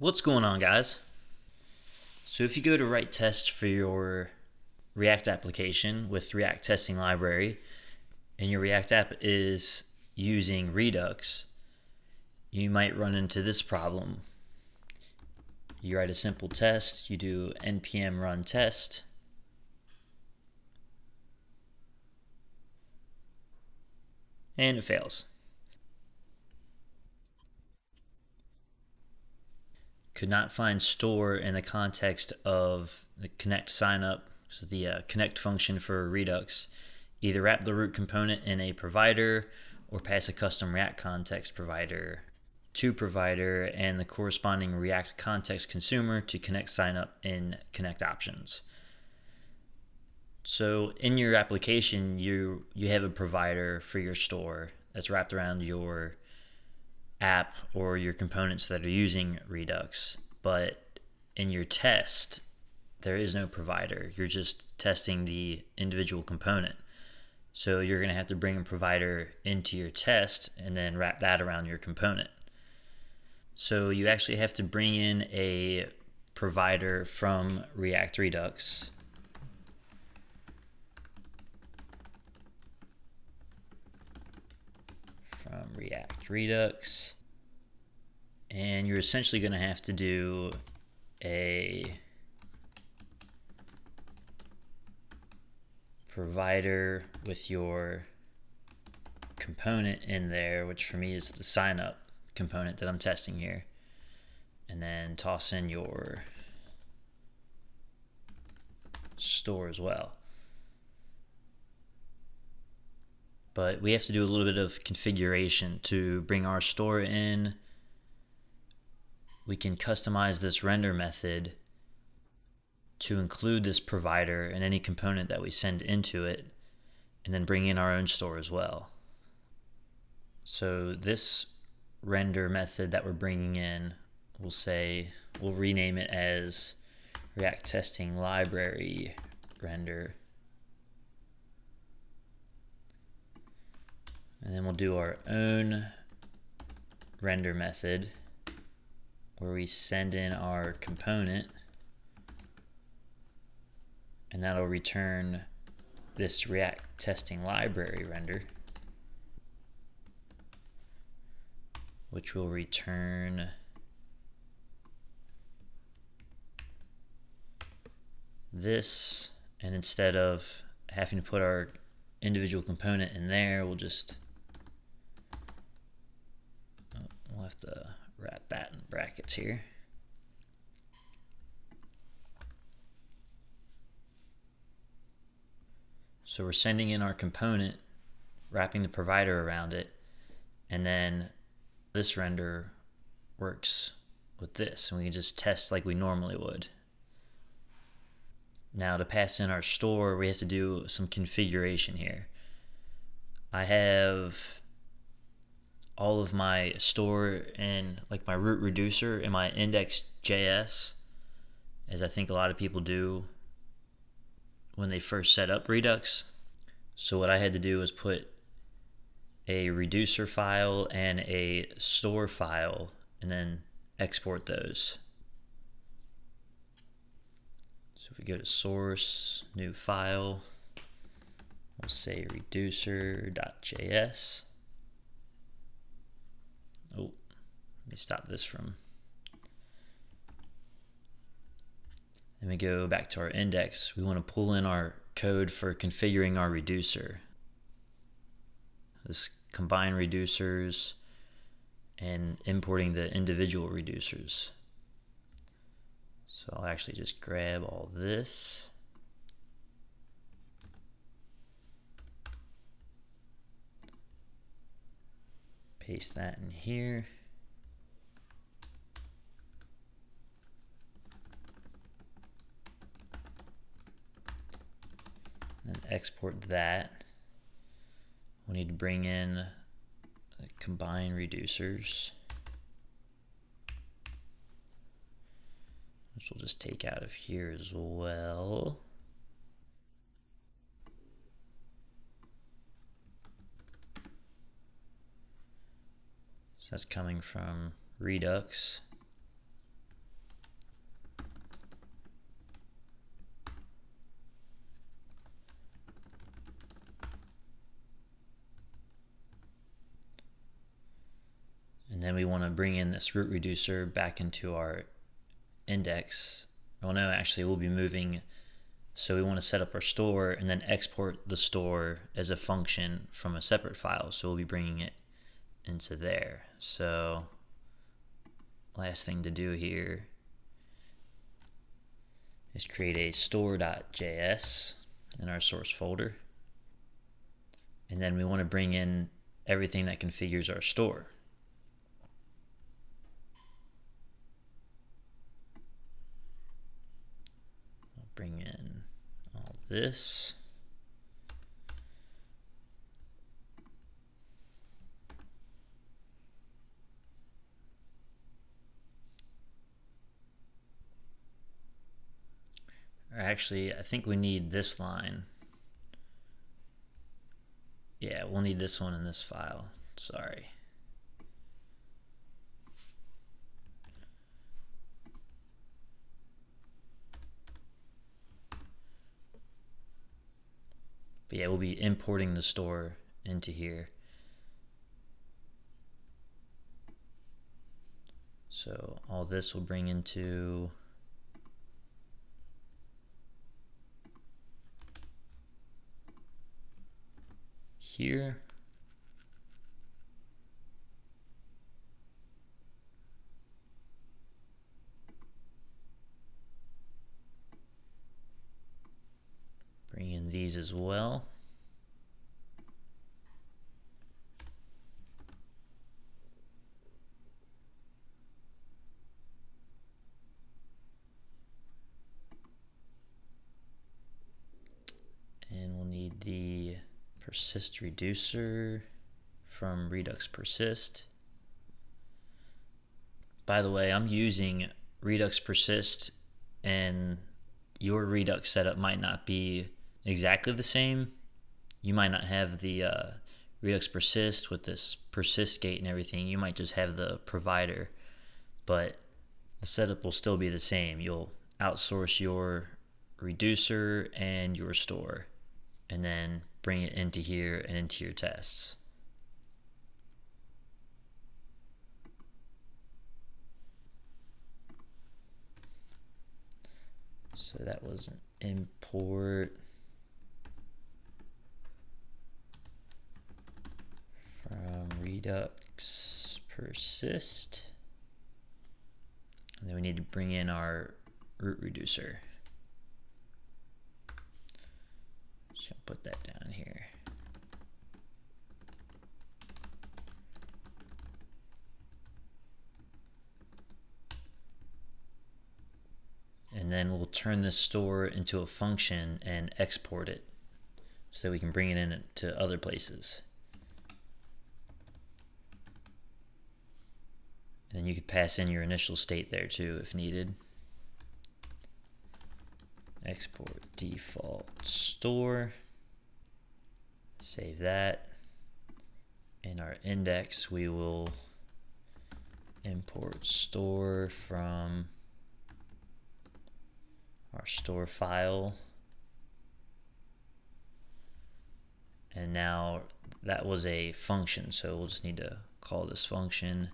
What's going on, guys? So, if you go to write tests for your React application with React Testing Library, and your React app is using Redux, you might run into this problem. You write a simple test, you do npm run test, and it fails. Could not find store in the context of the connect signup, so the uh, connect function for Redux. Either wrap the root component in a provider or pass a custom React context provider to provider and the corresponding React context consumer to connect signup in connect options. So in your application, you you have a provider for your store that's wrapped around your app or your components that are using Redux. But in your test, there is no provider. You're just testing the individual component. So you're going to have to bring a provider into your test and then wrap that around your component. So you actually have to bring in a provider from React Redux from React Redux. And you're essentially going to have to do a provider with your component in there, which for me is the sign up component that I'm testing here. And then toss in your store as well. But we have to do a little bit of configuration to bring our store in. We can customize this render method to include this provider and any component that we send into it, and then bring in our own store as well. So this render method that we're bringing in, we'll say, we'll rename it as React Testing Library Render. And then we'll do our own render method where we send in our component and that'll return this React testing library render which will return this. And instead of having to put our individual component in there we'll just We'll have to wrap that in brackets here. So we're sending in our component, wrapping the provider around it, and then this render works with this, and we can just test like we normally would. Now to pass in our store, we have to do some configuration here. I have all of my store and like my root reducer in my index.js, as I think a lot of people do when they first set up Redux. So what I had to do was put a reducer file and a store file and then export those. So if we go to source, new file, we'll say reducer.js. Oh, let me stop this from. Then we go back to our index. We want to pull in our code for configuring our reducer. This combine reducers and importing the individual reducers. So I'll actually just grab all this. Paste that in here. And export that. We need to bring in combine reducers. Which we'll just take out of here as well. So that's coming from Redux. And then we want to bring in this root reducer back into our index. Well, no, actually we'll be moving. So we want to set up our store and then export the store as a function from a separate file. So we'll be bringing it into there. So last thing to do here is create a store.js in our source folder. And then we want to bring in everything that configures our store. I'll bring in all this. Or actually, I think we need this line. Yeah, we'll need this one in this file. Sorry. But yeah, we'll be importing the store into here. So all this will bring into here. Bring in these as well. And we'll need the persist reducer from Redux persist. By the way, I'm using Redux persist and your Redux setup might not be exactly the same. You might not have the uh, Redux persist with this persist gate and everything. You might just have the provider, but the setup will still be the same. You'll outsource your reducer and your store and then bring it into here and into your tests. So that was an import from Redux persist. And then we need to bring in our root reducer. Put that down here. And then we'll turn this store into a function and export it so that we can bring it in to other places. And you could pass in your initial state there too if needed export default store, save that. In our index, we will import store from our store file. And now that was a function, so we'll just need to call this function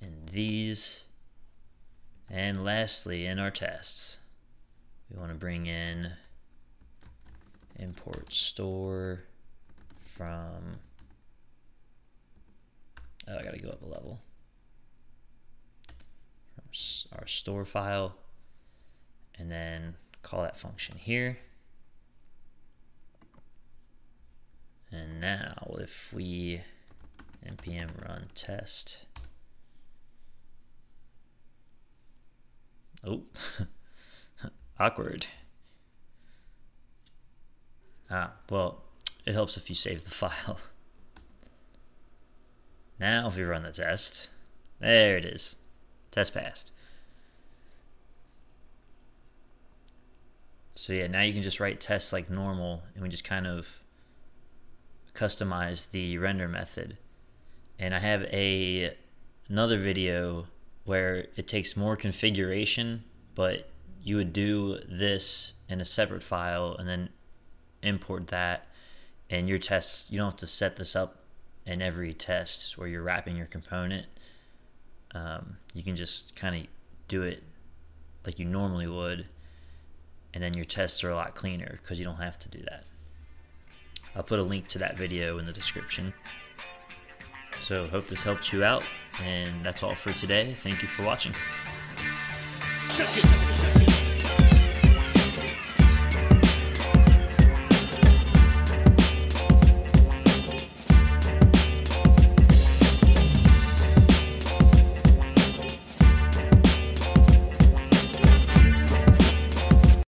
in these. And lastly, in our tests, we want to bring in import store from oh, I gotta go up a level. From our store file and then call that function here. And now if we npm run test. Oh Awkward. Ah, well, it helps if you save the file. Now if we run the test, there it is. Test passed. So yeah, now you can just write tests like normal and we just kind of customize the render method. And I have a another video where it takes more configuration, but you would do this in a separate file and then import that and your tests you don't have to set this up in every test where you're wrapping your component um, you can just kind of do it like you normally would, and then your tests are a lot cleaner because you don't have to do that. I'll put a link to that video in the description. So hope this helped you out, and that's all for today. Thank you for watching.